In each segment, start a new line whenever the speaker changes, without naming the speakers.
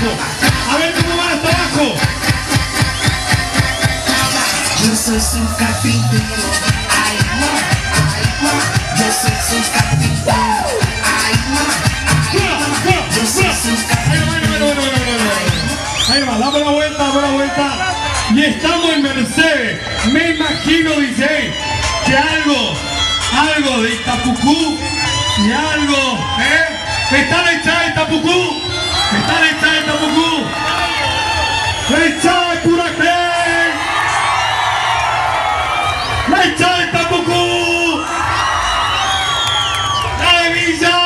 abajo. A ver cómo van hasta abajo. Yo soy su carpintero. Ay, ma, ay, ma. Yo soy su
carpintero. Ay, ma, ay, ma. Yo soy su carpintero. Ahí va, dame la vuelta, dame la vuelta. Y estamos en Mercedes. Me imagino, DJ, que algo, algo de Itapucú y algo, ¿eh? ¿Están echadas de Itapucú? ¡La hinchada de Itapucú! ¡La de Villa!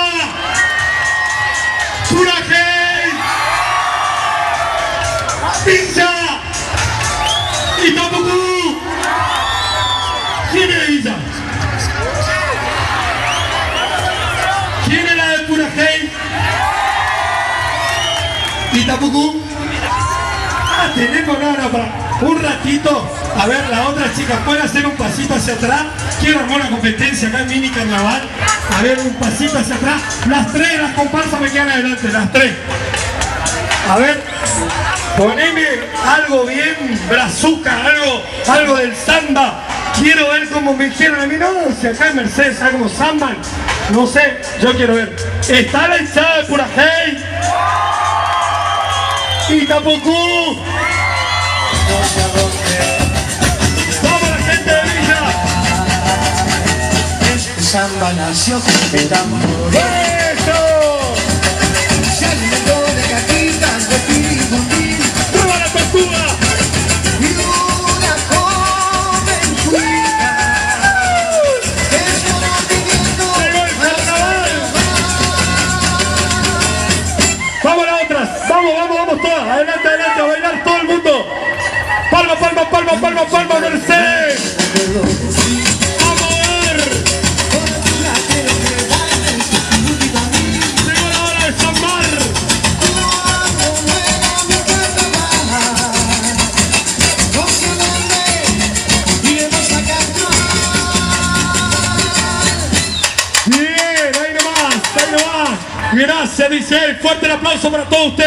¡Puracén! ¡Villa! ¡Itapucú! ¿Quién es de Villa? ¿Quién es la de Puracén? ¿Itapucú? Tenemos nada para un ratito. A ver, la otra chica, ¿puede hacer un pasito hacia atrás? Quiero armar una competencia acá en mini carnaval. A ver, un pasito hacia atrás. Las tres, las comparsas me quedan adelante, las tres. A ver, poneme algo bien brazuca, algo, algo del samba. Quiero ver cómo me dijeron a mí, no, si acá Mercedes algo samba, no sé, yo quiero ver. ¿Está la hinchada de Purajey? ¿Y Tapucú? ¡Vamos la gente de Villa!
Samba nació con el tambor.
Adelante, adelante, a bailar todo el mundo. Palma, palma, palma, palma, palma, Mercedes. Gracias, él. Fuerte el aplauso para todos ustedes.